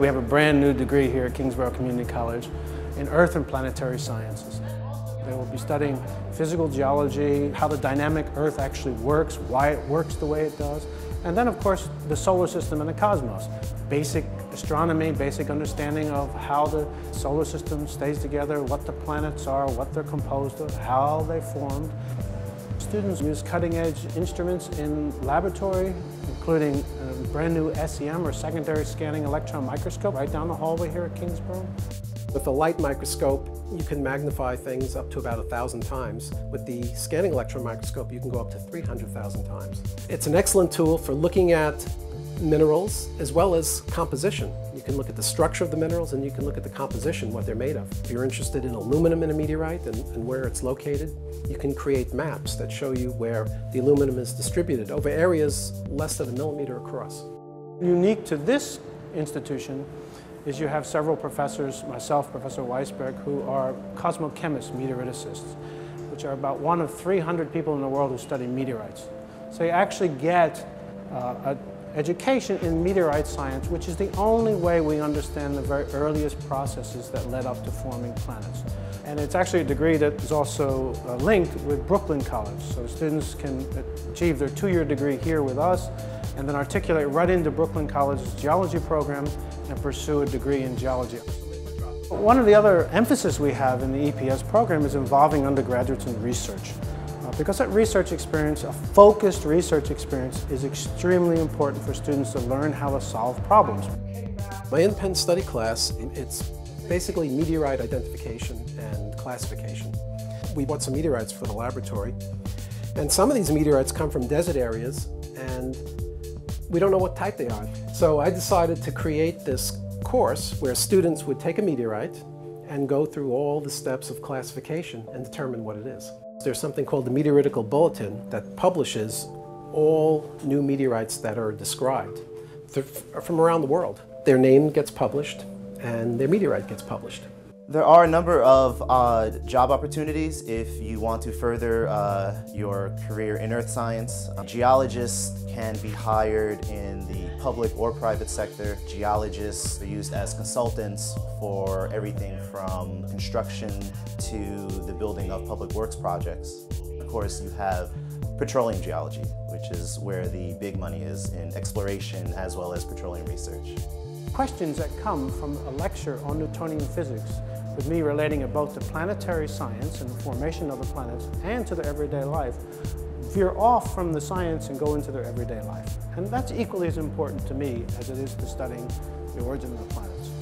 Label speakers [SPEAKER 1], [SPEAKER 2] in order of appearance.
[SPEAKER 1] We have a brand new degree here at Kingsborough Community College in Earth and Planetary Sciences. They will be studying physical geology, how the dynamic Earth actually works, why it works the way it does, and then of course the solar system and the cosmos. Basic astronomy, basic understanding of how the solar system stays together, what the planets are, what they're composed of, how they formed. Students use cutting edge instruments in laboratory, including a brand new SEM or secondary scanning electron microscope right down the hallway here at Kingsborough.
[SPEAKER 2] With a light microscope, you can magnify things up to about a thousand times. With the scanning electron microscope, you can go up to 300,000 times. It's an excellent tool for looking at minerals as well as composition. You can look at the structure of the minerals and you can look at the composition, what they're made of. If you're interested in aluminum in a meteorite and, and where it's located, you can create maps that show you where the aluminum is distributed over areas less than a millimeter across.
[SPEAKER 1] Unique to this institution is you have several professors, myself, Professor Weisberg, who are cosmochemists, meteoriticists, which are about one of 300 people in the world who study meteorites. So you actually get uh, education in meteorite science, which is the only way we understand the very earliest processes that led up to forming planets. And it's actually a degree that is also uh, linked with Brooklyn College. So students can achieve their two-year degree here with us and then articulate right into Brooklyn College's geology program and pursue a degree in geology. One of the other emphasis we have in the EPS program is involving undergraduates in research. Uh, because that research experience, a focused research experience, is extremely important for students to learn how to solve problems.
[SPEAKER 2] My in-pen study class, it's basically meteorite identification and classification. We bought some meteorites for the laboratory, and some of these meteorites come from desert areas, and we don't know what type they are. So I decided to create this course where students would take a meteorite and go through all the steps of classification and determine what it is. There's something called the Meteoritical Bulletin that publishes all new meteorites that are described from around the world. Their name gets published and their meteorite gets published.
[SPEAKER 3] There are a number of uh, job opportunities if you want to further uh, your career in earth science. geologists can be hired in the public or private sector. Geologists are used as consultants for everything from construction to the building of public works projects. Of course, you have petroleum geology, which is where the big money is in exploration as well as petroleum research.
[SPEAKER 1] Questions that come from a lecture on Newtonian physics with me relating about the planetary science and the formation of the planets and to their everyday life, veer off from the science and go into their everyday life. And that's equally as important to me as it is to studying the origin of the planets.